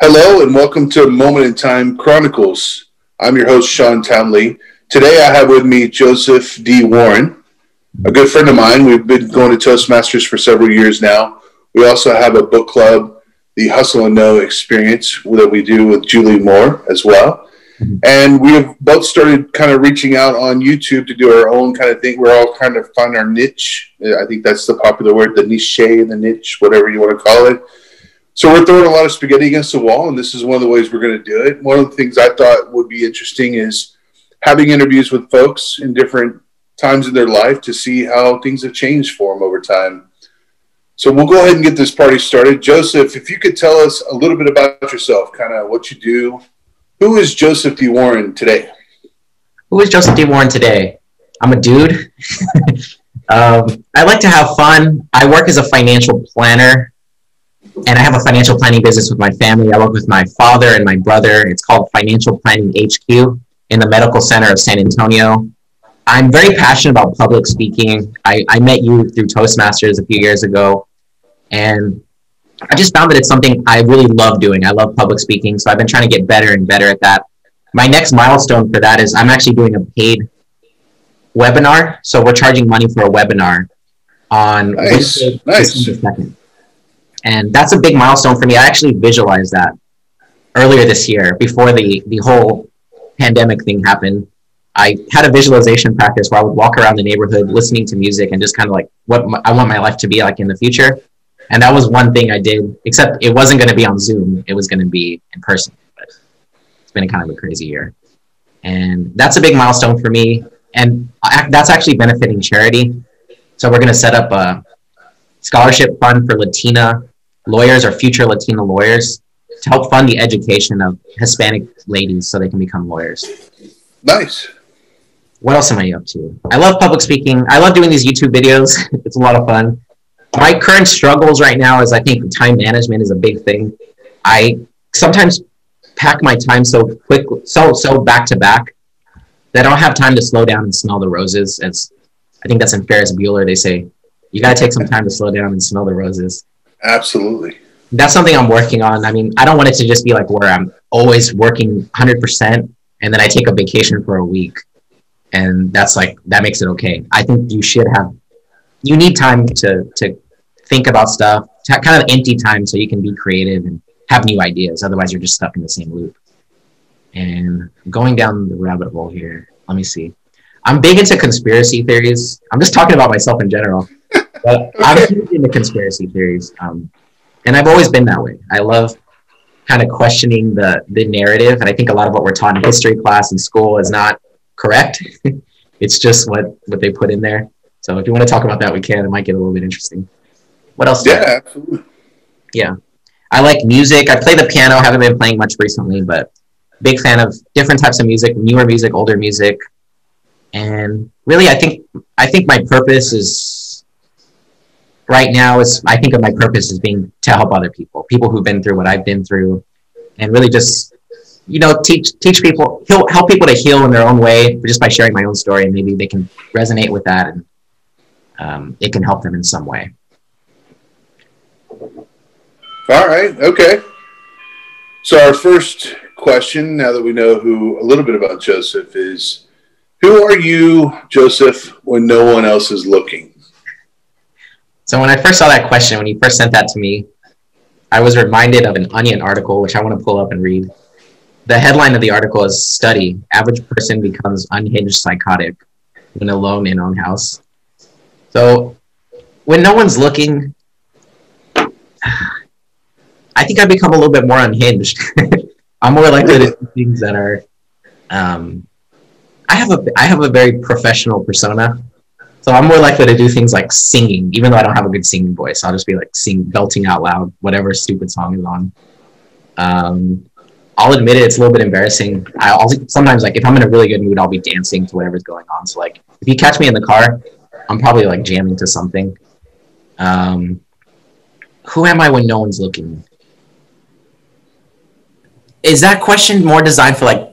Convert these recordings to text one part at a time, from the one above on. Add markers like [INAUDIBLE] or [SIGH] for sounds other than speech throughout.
Hello and welcome to Moment in Time Chronicles. I'm your host, Shawn Townley. Today I have with me Joseph D. Warren, a good friend of mine. We've been going to Toastmasters for several years now. We also have a book club, the Hustle and Know Experience, that we do with Julie Moore as well. Mm-hmm. And we have both started kind of reaching out on YouTube to do our own kind of thing. We're all kind of find our niche. I think that's the popular word, the niche, the niche, whatever you want to call it. So we're throwing a lot of spaghetti against the wall, and this is one of the ways we're going to do it. One of the things I thought would be interesting is having interviews with folks in different times in their life to see how things have changed for them over time. So we'll go ahead and get this party started. Joseph, if you could tell us a little bit about yourself, kind of what you do, who is Joseph D. Warren today? Who is Joseph D. Warren today? I'm a dude. [LAUGHS] um, I like to have fun. I work as a financial planner, and I have a financial planning business with my family. I work with my father and my brother. It's called Financial Planning HQ in the Medical Center of San Antonio. I'm very passionate about public speaking. I, I met you through Toastmasters a few years ago, and I just found that it's something I really love doing. I love public speaking, so I've been trying to get better and better at that. My next milestone for that is I'm actually doing a paid webinar. So we're charging money for a webinar on nice. Wednesday, nice. December 2nd. And that's a big milestone for me. I actually visualized that earlier this year before the, the whole pandemic thing happened. I had a visualization practice where I would walk around the neighborhood listening to music and just kind of like what I want my life to be like in the future. And that was one thing I did, except it wasn't going to be on Zoom. It was going to be in person. But it's been a kind of a crazy year. And that's a big milestone for me. And uh, I, that's actually benefiting charity. So we're going to set up a scholarship fund for Latina lawyers or future Latina lawyers to help fund the education of Hispanic ladies so they can become lawyers. Nice. What else am I up to? I love public speaking. I love doing these YouTube videos. [LAUGHS] it's a lot of fun my current struggles right now is I think time management is a big thing. I sometimes pack my time so quick, so so back to back that I don't have time to slow down and smell the roses. As I think that's in Ferris Bueller. They say you got to take some time to slow down and smell the roses. Absolutely. That's something I'm working on. I mean, I don't want it to just be like where I'm always working 100% and then I take a vacation for a week. And that's like, that makes it okay. I think you should have you need time to to think about stuff, kind of empty time so you can be creative and have new ideas. Otherwise, you're just stuck in the same loop. And going down the rabbit hole here, let me see. I'm big into conspiracy theories. I'm just talking about myself in general, but I'm huge into conspiracy theories. Um, and I've always been that way. I love kind of questioning the the narrative, and I think a lot of what we're taught in history class in school is not correct. [LAUGHS] it's just what what they put in there. So if you want to talk about that, we can. It might get a little bit interesting. What else? Yeah, absolutely. Yeah, I like music. I play the piano. Haven't been playing much recently, but big fan of different types of music, newer music, older music, and really, I think I think my purpose is right now is I think of my purpose as being to help other people, people who've been through what I've been through, and really just you know teach teach people help people to heal in their own way just by sharing my own story, and maybe they can resonate with that and um, it can help them in some way. All right. Okay. So our first question, now that we know who a little bit about Joseph, is who are you, Joseph, when no one else is looking? So when I first saw that question, when you first sent that to me, I was reminded of an Onion article, which I want to pull up and read. The headline of the article is Study Average Person Becomes Unhinged Psychotic When Alone in Own House. So when no one's looking, [SIGHS] I think I become a little bit more unhinged. [LAUGHS] I'm more likely to do things that are. Um, I have a I have a very professional persona, so I'm more likely to do things like singing, even though I don't have a good singing voice. I'll just be like sing belting out loud whatever stupid song is on. Um, I'll admit it, it's a little bit embarrassing. I'll sometimes like if I'm in a really good mood, I'll be dancing to whatever's going on. So like if you catch me in the car, I'm probably like jamming to something. Um, who am I when no one's looking? Is that question more designed for like,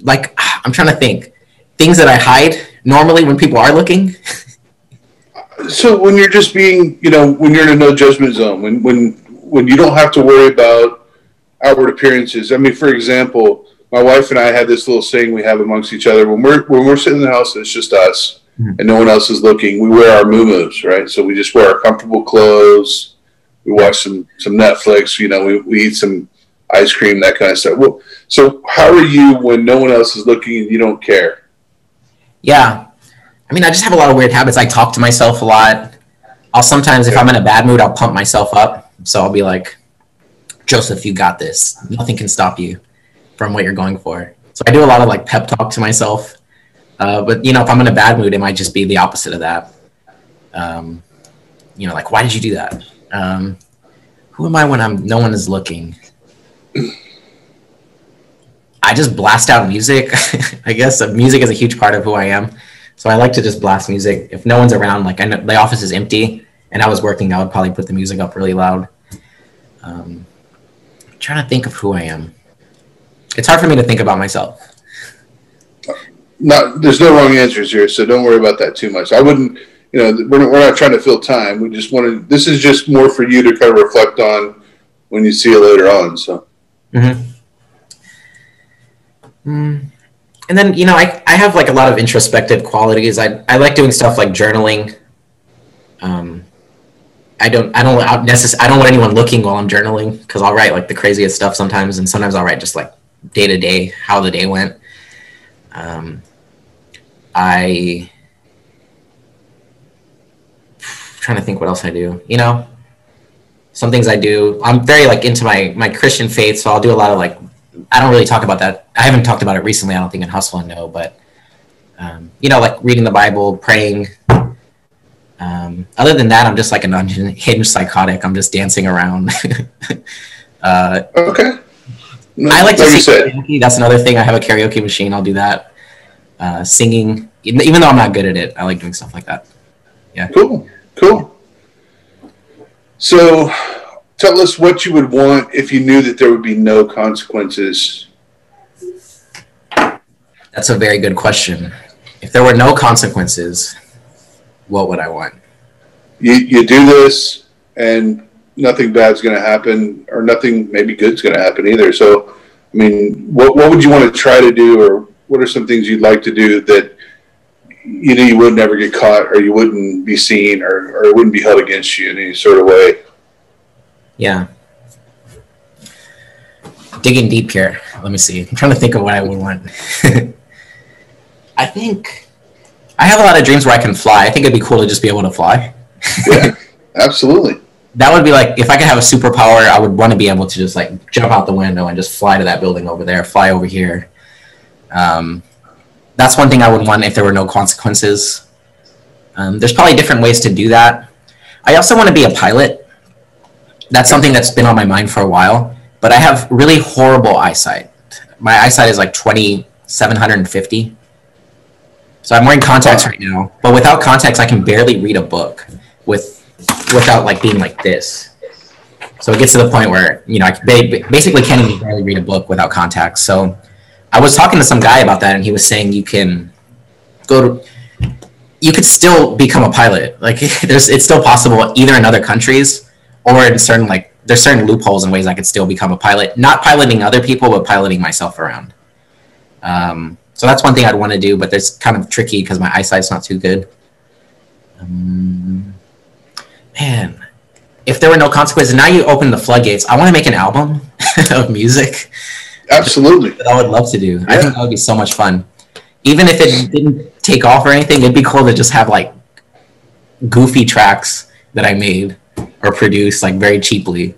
like [SIGHS] I'm trying to think, things that I hide normally when people are looking? so when you're just being, you know, when you're in a no judgment zone, when when when you don't have to worry about, outward appearances. I mean, for example, my wife and I have this little saying we have amongst each other when we're when we're sitting in the house and it's just us mm-hmm. and no one else is looking. We wear our muumuus, right? So we just wear our comfortable clothes. We watch some some Netflix. You know, we, we eat some ice cream, that kind of stuff. Well, so how are you when no one else is looking and you don't care? Yeah, I mean, I just have a lot of weird habits. I talk to myself a lot. I'll sometimes, if I'm in a bad mood, I'll pump myself up. So I'll be like, Joseph, you got this. Nothing can stop you from what you're going for. So I do a lot of like pep talk to myself. Uh, but you know, if I'm in a bad mood, it might just be the opposite of that. Um, you know, like why did you do that? Um, who am I when I'm no one is looking? I just blast out music. [LAUGHS] I guess music is a huge part of who I am. So I like to just blast music. If no one's around, like I know the office is empty and I was working, I would probably put the music up really loud. Um, trying to think of who I am. It's hard for me to think about myself. Not, there's no wrong answers here, so don't worry about that too much. I wouldn't, you know, we're, we're not trying to fill time. We just wanted, this is just more for you to kind of reflect on when you see it later on. So. Mm-hmm. And then, you know, I, I have like a lot of introspective qualities. I, I like doing stuff like journaling. Um, I don't I don't necess- I don't want anyone looking while I'm journaling because I'll write like the craziest stuff sometimes, and sometimes I'll write just like day to day how the day went. Um, I trying to think what else I do. You know, some things I do. I'm very like into my my Christian faith, so I'll do a lot of like. I don't really talk about that. I haven't talked about it recently. I don't think in Hustle and Know, but um, you know, like reading the Bible, praying, um, other than that, I'm just like an unhinged [LAUGHS] psychotic. I'm just dancing around. [LAUGHS] uh, okay. I like to sing karaoke. That's another thing. I have a karaoke machine. I'll do that. Uh, singing, even though I'm not good at it, I like doing stuff like that. Yeah. Cool. Cool. So, tell us what you would want if you knew that there would be no consequences. That's a very good question. If there were no consequences, what would I want? You, you do this and nothing bad's going to happen or nothing maybe good's going to happen either. So, I mean, what, what would you want to try to do or what are some things you'd like to do that you know you would never get caught or you wouldn't be seen or, or it wouldn't be held against you in any sort of way? Yeah. Digging deep here. Let me see. [LAUGHS] I'm trying to think of what I would want. [LAUGHS] I think I have a lot of dreams where I can fly. I think it'd be cool to just be able to fly. yeah, absolutely. [LAUGHS] That would be like if I could have a superpower, I would want to be able to just like jump out the window and just fly to that building over there, fly over here. Um, that's one thing I would want if there were no consequences. Um, there's probably different ways to do that. I also want to be a pilot. That's something that's been on my mind for a while, but I have really horrible eyesight. My eyesight is like 2750 so I'm wearing contacts right now, but without contacts, I can barely read a book with without like being like this. So it gets to the point where you know I basically can't even barely read a book without contacts. So I was talking to some guy about that, and he was saying you can go to you could still become a pilot. Like [LAUGHS] there's it's still possible either in other countries or in certain like there's certain loopholes and ways I could still become a pilot. Not piloting other people, but piloting myself around. Um, so that's one thing I'd want to do, but it's kind of tricky because my eyesight's not too good. Um, man, if there were no consequences, now you open the floodgates. I want to make an album [LAUGHS] of music. Absolutely. That I would love to do. Yeah. I think that would be so much fun. Even if it didn't take off or anything, it'd be cool to just have like goofy tracks that I made or produced like very cheaply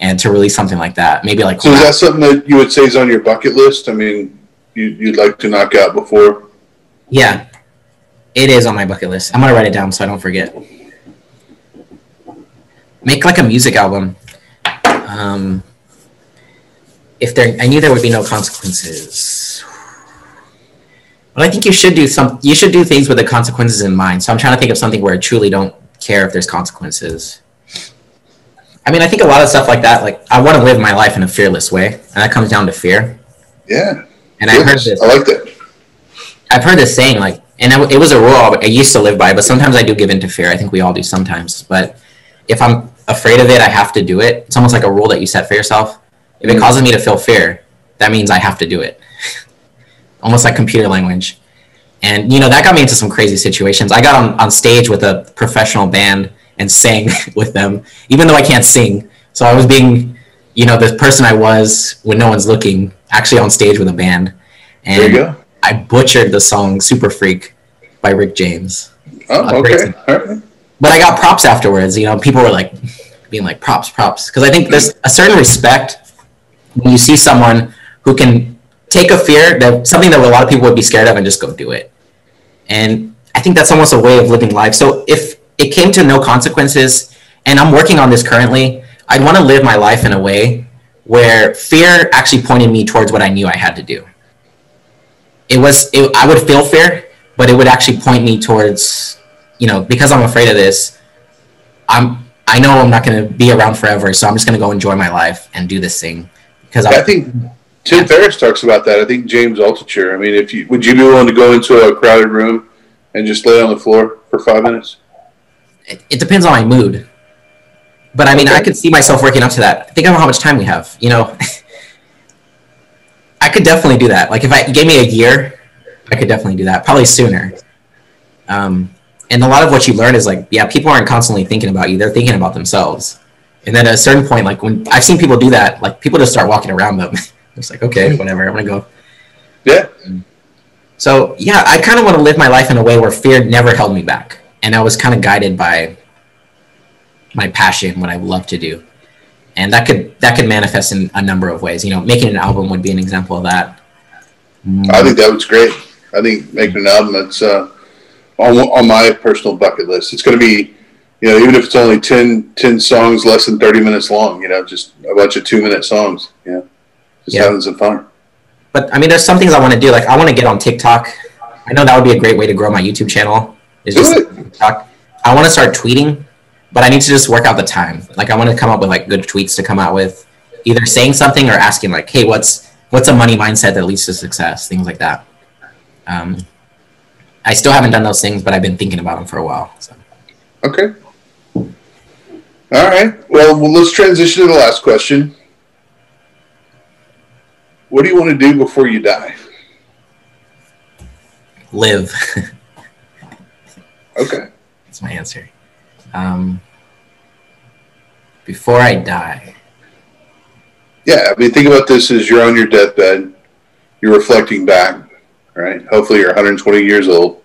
and to release something like that. Maybe like So is that something that you would say is on your bucket list? I mean, you, you'd like to knock out before? Yeah, it is on my bucket list. I'm gonna write it down so I don't forget. Make like a music album. Um, if there, I knew there would be no consequences. But I think you should do some. You should do things with the consequences in mind. So I'm trying to think of something where I truly don't care if there's consequences. I mean, I think a lot of stuff like that. Like, I want to live my life in a fearless way, and that comes down to fear. Yeah. And I've heard this. I liked it. I've heard this saying like, and it was a rule I used to live by, but sometimes I do give in to fear. I think we all do sometimes. But if I'm afraid of it, I have to do it. It's almost like a rule that you set for yourself. If it hmm. causes me to feel fear, that means I have to do it. [LAUGHS] Almost like computer language. And you know, that got me into some crazy situations. I got on, on stage with a professional band and sang [LAUGHS] with them, even though I can't sing. So I was being, you know, the person I was when no one's looking, actually on stage with a band. And there you go. I butchered the song Super Freak by Rick James. Oh, okay. But I got props afterwards. You know, people were like being like props, props. Because I think there's a certain respect when you see someone who can take a fear that something that a lot of people would be scared of and just go do it. And I think that's almost a way of living life. So if it came to no consequences, and I'm working on this currently, I'd want to live my life in a way where fear actually pointed me towards what I knew I had to do. It was, it, I would feel fear, but it would actually point me towards, you know, because I'm afraid of this, I'm, I know I'm not going to be around forever, so I'm just going to go enjoy my life and do this thing. Because I, I think Tim yeah. Ferriss talks about that. I think James Altucher. I mean, if you would you be willing to go into a crowded room and just lay on the floor for five minutes? It, it depends on my mood. But I mean, okay. I could see myself working up to that. Think about how much time we have. You know, [LAUGHS] I could definitely do that. Like if I gave me a year, I could definitely do that. Probably sooner. Um, and a lot of what you learn is like, yeah, people aren't constantly thinking about you; they're thinking about themselves. And then at a certain point, like when I've seen people do that, like people just start walking around them. [LAUGHS] It's like, okay, whatever, I'm gonna go. Yeah. So yeah, I kind of want to live my life in a way where fear never held me back, and I was kind of guided by my passion, what I love to do, and that could that could manifest in a number of ways. You know, making an album would be an example of that. I think that was great. I think making an album that's uh, on on my personal bucket list. It's going to be, you know, even if it's only 10, 10 songs, less than thirty minutes long. You know, just a bunch of two minute songs. You know just yeah. having some fun. But I mean, there's some things I want to do. Like I want to get on TikTok. I know that would be a great way to grow my YouTube channel. Is just TikTok. I want to start tweeting, but I need to just work out the time. Like I want to come up with like good tweets to come out with, either saying something or asking like, "Hey, what's what's a money mindset that leads to success?" Things like that. Um, I still haven't done those things, but I've been thinking about them for a while. So. Okay. All right. Well, well, let's transition to the last question. What do you want to do before you die? Live. [LAUGHS] okay. That's my answer. Um, before I die. Yeah, I mean, think about this as you're on your deathbed, you're reflecting back, right? Hopefully, you're 120 years old,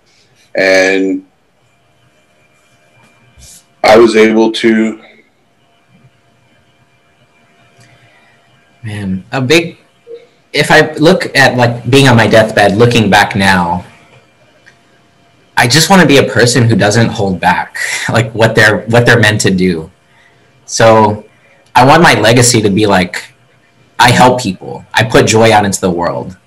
and I was able to. Man, a big if I look at like being on my deathbed, looking back now, I just want to be a person who doesn't hold back, like what they're what they're meant to do. So I want my legacy to be like I help people. I put joy out into the world.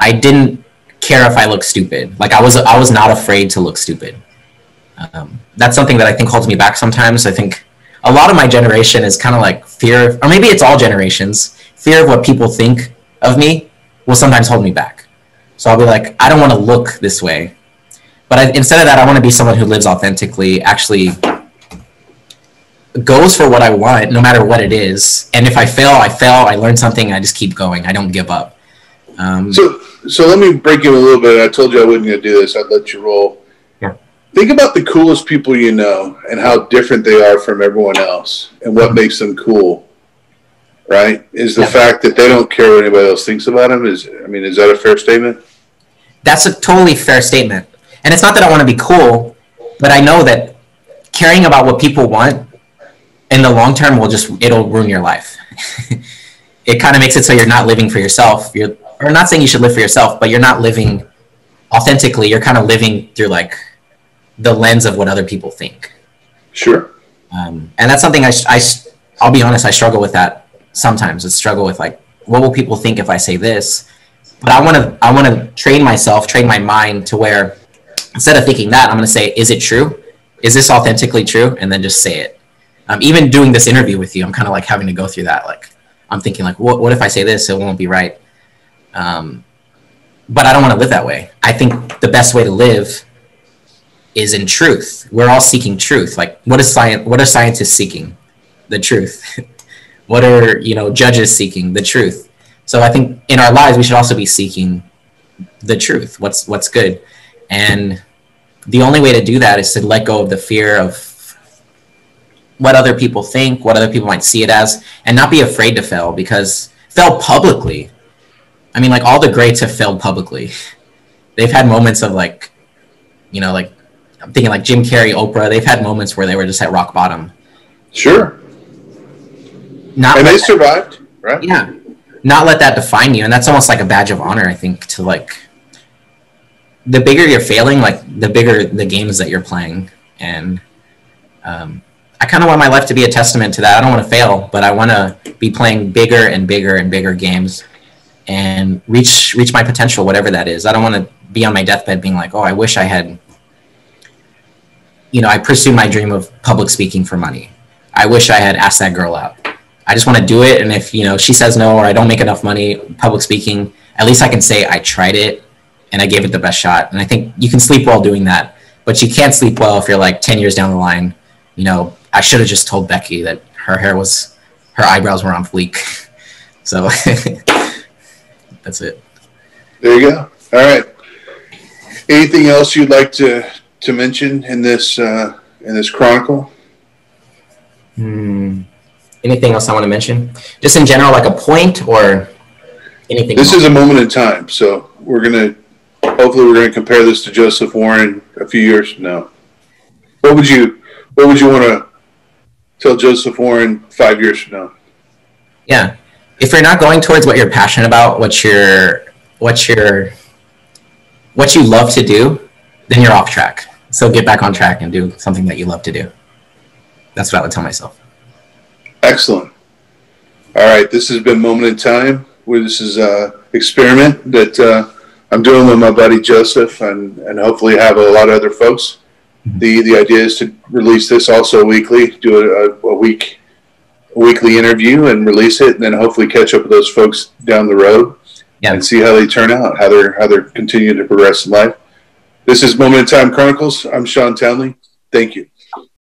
I didn't care if I look stupid. Like I was I was not afraid to look stupid. Um, that's something that I think holds me back sometimes. I think a lot of my generation is kind of like fear, of, or maybe it's all generations, fear of what people think of me will sometimes hold me back. So I'll be like, I don't want to look this way. But I, instead of that, I want to be someone who lives authentically, actually goes for what I want, no matter what it is. And if I fail, I fail. I learn something. I just keep going. I don't give up. Um, so, so let me break you a little bit. I told you I wasn't going to do this. I'd let you roll. Yeah. Think about the coolest people you know and how different they are from everyone else, and what makes them cool right? Is the yeah. fact that they don't care what anybody else thinks about them. Is I mean, is that a fair statement? That's a totally fair statement. And it's not that I want to be cool, but I know that caring about what people want in the long term will just it'll ruin your life. [LAUGHS] it kind of makes it so you're not living for yourself. You're or not saying you should live for yourself, but you're not living authentically. You're kind of living through like the lens of what other people think. Sure. Um, and that's something I, I, I'll be honest, I struggle with that sometimes I struggle with like what will people think if I say this? But I want to I want to train myself, train my mind to where instead of thinking that, I'm going to say, is it true? Is this authentically true? And then just say it. Um, even doing this interview with you, I'm kind of like having to go through that. Like I'm thinking like, what what if I say this? It won't be right. Um, but I don't want to live that way. I think the best way to live is in truth. We're all seeking truth. Like what is science? What are scientists seeking? The truth. [LAUGHS] What are you know judges seeking? The truth. So I think in our lives we should also be seeking the truth. What's what's good, and the only way to do that is to let go of the fear of what other people think, what other people might see it as, and not be afraid to fail because fail publicly. I mean, like all the greats have failed publicly. [LAUGHS] They've had moments of like, you know, like I'm thinking like Jim Carrey, Oprah. They've had moments where they were just at rock bottom. Sure. Not and they that, survived, right? Yeah. Not let that define you, and that's almost like a badge of honor, I think, to like. The bigger you're failing, like the bigger the games that you're playing, and um, I kind of want my life to be a testament to that. I don't want to fail, but I want to be playing bigger and bigger and bigger games and reach reach my potential, whatever that is. I don't want to be on my deathbed being like, oh, I wish I had, you know, I pursued my dream of public speaking for money. I wish I had asked that girl out. I just want to do it, and if you know she says no or I don't make enough money public speaking, at least I can say I tried it and I gave it the best shot. And I think you can sleep well doing that, but you can't sleep well if you're like ten years down the line. You know, I should have just told Becky that her hair was, her eyebrows were on fleek. [LAUGHS] So [LAUGHS] that's it. There you go. All right. Anything else you'd like to to mention in this uh, in this chronicle? Hmm. Anything else I want to mention? Just in general, like a point or anything. This is a moment in time, so we're gonna hopefully we're gonna compare this to Joseph Warren a few years from now. What would you What would you want to tell Joseph Warren five years from now? Yeah, if you're not going towards what you're passionate about, what you're what you're what you love to do, then you're off track. So get back on track and do something that you love to do. That's what I would tell myself. Excellent. All right, this has been Moment in Time. Where this is a experiment that uh, I'm doing with my buddy Joseph, and and hopefully have a lot of other folks. Mm-hmm. The the idea is to release this also weekly, do a, a week a weekly interview and release it, and then hopefully catch up with those folks down the road Yeah. and see how they turn out, how they're how they're continuing to progress in life. This is Moment in Time Chronicles. I'm Shawn Townley. Thank you.